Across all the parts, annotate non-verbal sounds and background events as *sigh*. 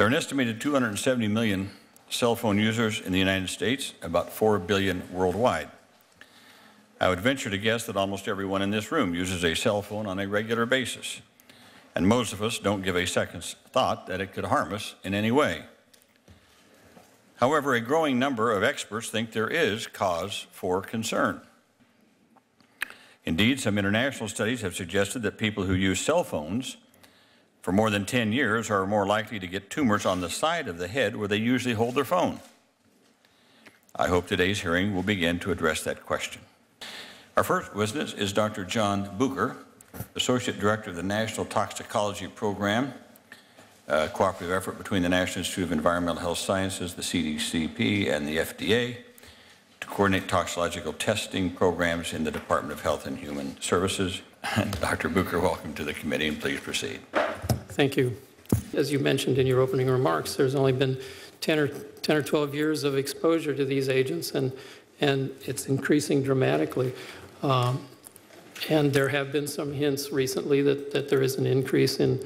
There are an estimated 270 million cell phone users in the United States, about 4 billion worldwide. I would venture to guess that almost everyone in this room uses a cell phone on a regular basis, and most of us don't give a second's thought that it could harm us in any way. However, a growing number of experts think there is cause for concern. Indeed, some international studies have suggested that people who use cell phones for more than 10 years are more likely to get tumors on the side of the head where they usually hold their phone. I hope today's hearing will begin to address that question. Our first witness is Dr. John Bucher, Associate Director of the National Toxicology Program, a cooperative effort between the National Institute of Environmental Health Sciences, the CDCP, and the FDA to coordinate toxicological testing programs in the Department of Health and Human Services. *laughs* Dr. Bucher, welcome to the committee, and please proceed. Thank you. As you mentioned in your opening remarks, there's only been 10 or 10 or 12 years of exposure to these agents, and and it's increasing dramatically. Um, and there have been some hints recently that, that there is an increase in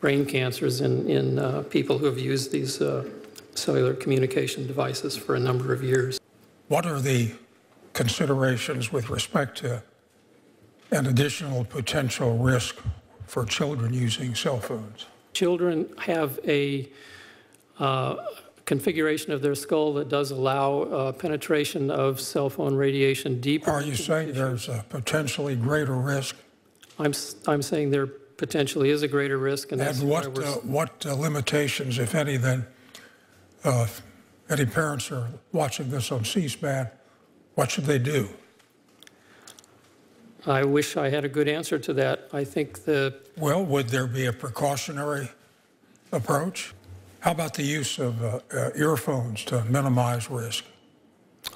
brain cancers in, in uh, people who have used these uh, cellular communication devices for a number of years. What are the considerations with respect to an additional potential risk for children using cell phones? Children have a uh, configuration of their skull that does allow uh, penetration of cell phone radiation deeper. Are you saying there's a potentially greater risk? I'm, I'm saying there potentially is a greater risk. And, and what, uh, what uh, limitations, if any, then, uh, any parents are watching this on C-SPAN, what should they do? I wish I had a good answer to that. I think the... Well, would there be a precautionary approach? How about the use of uh, uh, earphones to minimize risk?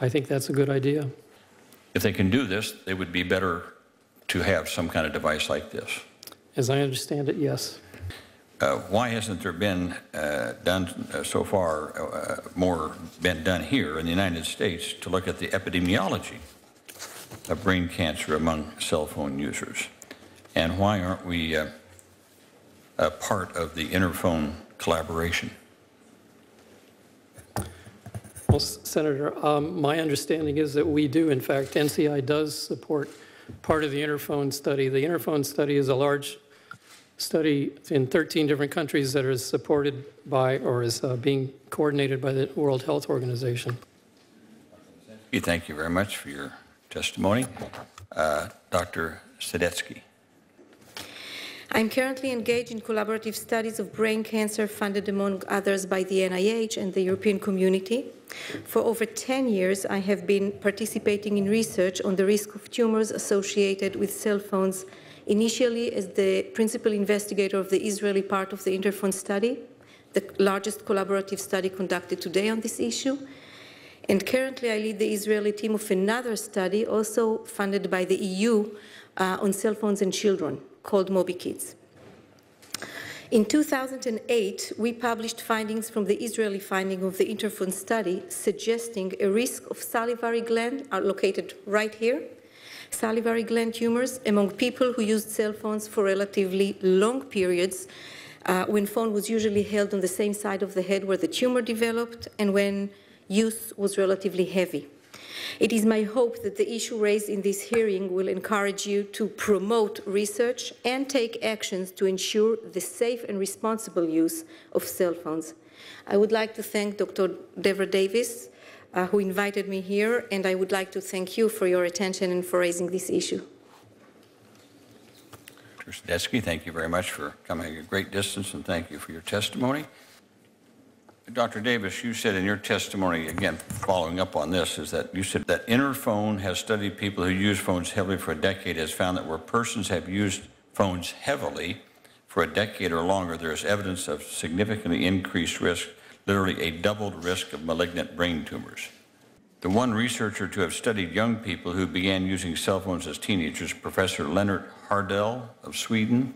I think that's a good idea. If they can do this, they would be better to have some kind of device like this. As I understand it, yes. Uh, why hasn't there been uh, done uh, so far uh, more been done here in the United States to look at the epidemiology of brain cancer among cell phone users? And why aren't we uh, a part of the interphone collaboration? Well, Senator, um, my understanding is that we do. In fact, NCI does support part of the Interphone study. The Interphone study is a large study in 13 different countries that is supported by or is uh, being coordinated by the World Health Organization. You thank you very much for your testimony. Uh, Dr. Sadetzki. I'm currently engaged in collaborative studies of brain cancer funded among others by the NIH and the European community. For over 10 years, I have been participating in research on the risk of tumors associated with cell phones, initially as the principal investigator of the Israeli part of the Interphone study, the largest collaborative study conducted today on this issue. And currently, I lead the Israeli team of another study, also funded by the EU, uh, on cell phones and children called MobiKids. In 2008, we published findings from the Israeli finding of the Interphone study suggesting a risk of salivary gland, are located right here, salivary gland tumors among people who used cell phones for relatively long periods uh, when phone was usually held on the same side of the head where the tumor developed and when use was relatively heavy. It is my hope that the issue raised in this hearing will encourage you to promote research and take actions to ensure the safe and responsible use of cell phones. I would like to thank Dr. Devra Davis, uh, who invited me here, and I would like to thank you for your attention and for raising this issue. Dr. Sadetzki, thank you very much for coming a great distance, and thank you for your testimony. Dr. Davis, you said in your testimony, again, following up on this, is that you said that Interphone has studied people who use phones heavily for a decade, has found that where persons have used phones heavily for a decade or longer, there is evidence of significantly increased risk, literally a doubled risk of malignant brain tumors. The one researcher to have studied young people who began using cell phones as teenagers, Professor Leonard Hardell of Sweden,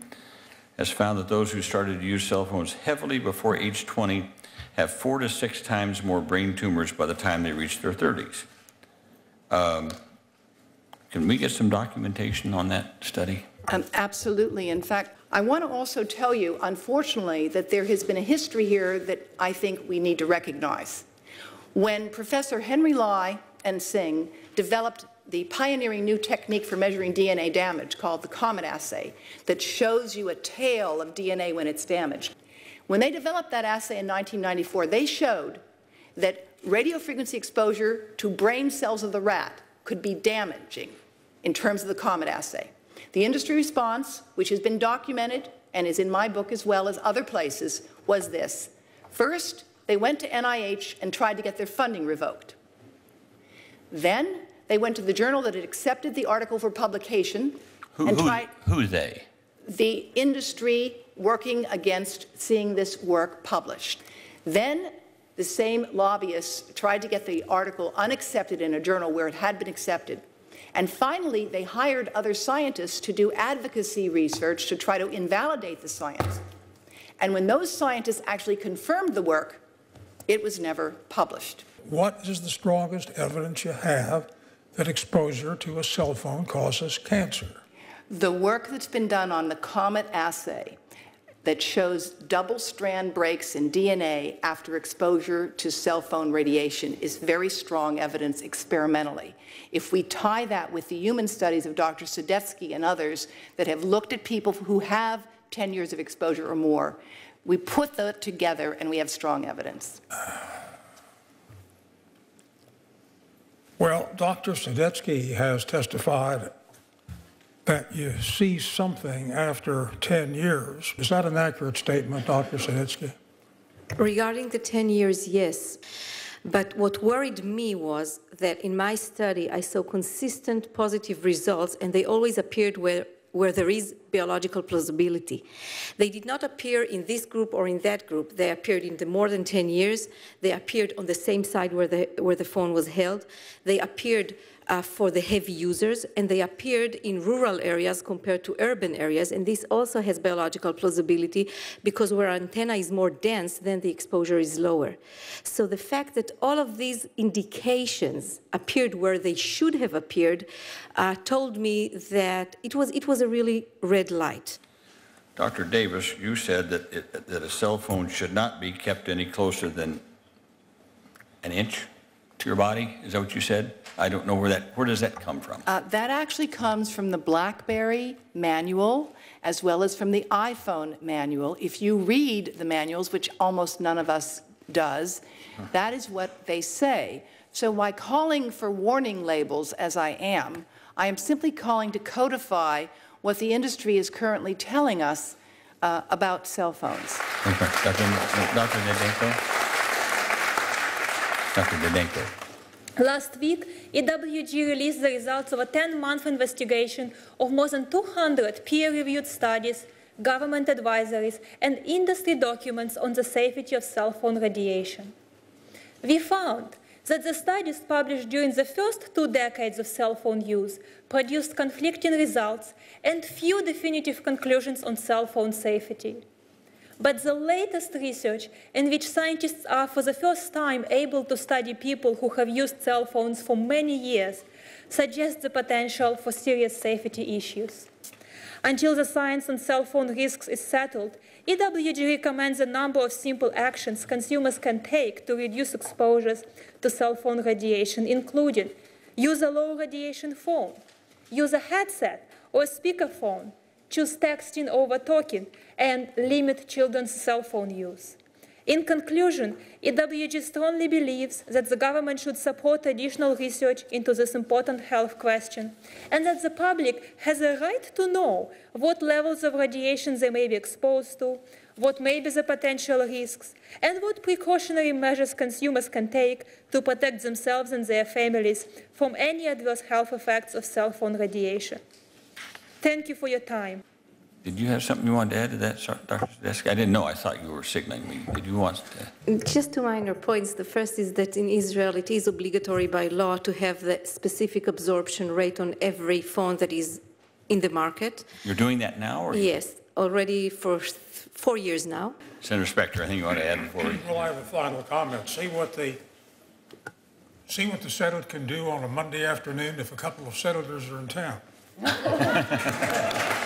has found that those who started to use cell phones heavily before age 20 have four to six times more brain tumors by the time they reach their 30s. Um, can we get some documentation on that study? Um, absolutely. In fact, I want to also tell you, unfortunately, that there has been a history here that I think we need to recognize. When Professor Henry Lai and Singh developed the pioneering new technique for measuring DNA damage called the COMET assay that shows you a tail of DNA when it's damaged. When they developed that assay in 1994, they showed that radio frequency exposure to brain cells of the rat could be damaging in terms of the COMET assay. The industry response, which has been documented and is in my book as well as other places, was this. First, they went to NIH and tried to get their funding revoked. Then they went to the journal that had accepted the article for publication Who, and who, tried who they? the industry working against seeing this work published. Then the same lobbyists tried to get the article unaccepted in a journal where it had been accepted. And finally, they hired other scientists to do advocacy research to try to invalidate the science. And when those scientists actually confirmed the work, it was never published. What is the strongest evidence you have that exposure to a cell phone causes cancer? The work that's been done on the COMET assay that shows double strand breaks in DNA after exposure to cell phone radiation is very strong evidence experimentally. If we tie that with the human studies of Dr. Sadetzki and others that have looked at people who have 10 years of exposure or more, we put that together and we have strong evidence. *sighs* Well, Dr. Sadetzki has testified that you see something after 10 years. Is that an accurate statement, Dr. Sadetzki? Regarding the 10 years, yes. But what worried me was that in my study, I saw consistent positive results, and they always appeared where, where there is biological plausibility. They did not appear in this group or in that group. They appeared in the more than 10 years. They appeared on the same side where the, where the phone was held. They appeared uh, for the heavy users, and they appeared in rural areas compared to urban areas. And this also has biological plausibility because where antenna is more dense, then the exposure is lower. So the fact that all of these indications appeared where they should have appeared uh, told me that it was, it was a really red light. Dr. Davis, you said that, it, that a cell phone should not be kept any closer than an inch to your body? Is that what you said? I don't know where that, where does that come from? Uh, that actually comes from the BlackBerry manual as well as from the iPhone manual. If you read the manuals, which almost none of us does, that is what they say. So by calling for warning labels as I am, I am simply calling to codify what the industry is currently telling us uh, about cell phones. Okay. *laughs* Dr. Dr. Naidenko? Dr. Naidenko. Last week, EWG released the results of a 10-month investigation of more than 200 peer-reviewed studies, government advisories, and industry documents on the safety of cell phone radiation. We found that the studies published during the first two decades of cell phone use produced conflicting results and few definitive conclusions on cell phone safety. But the latest research, in which scientists are for the first time able to study people who have used cell phones for many years, suggests the potential for serious safety issues. Until the science on cell phone risks is settled, EWG recommends a number of simple actions consumers can take to reduce exposures to cell phone radiation, including use a low radiation phone, use a headset or a speakerphone, choose texting over talking, and limit children's cell phone use. In conclusion, EWG strongly believes that the government should support additional research into this important health question and that the public has a right to know what levels of radiation they may be exposed to, what may be the potential risks, and what precautionary measures consumers can take to protect themselves and their families from any adverse health effects of cell phone radiation. Thank you for your time. Did you have something you wanted to add to that, Sir- Dr. Sadetzki? I didn't know. I thought you were signaling me. Did you want to? Mm, just two minor points. The first is that in Israel it is obligatory by law to have the specific absorption rate on every phone that is in the market. You're doing that now? or- Yes, already for th- four years now. Senator Specter, I think you want to add before we... Well, I have a final comment. See what the, see what the Senate can do on a Monday afternoon if a couple of senators are in town. ハハハハ!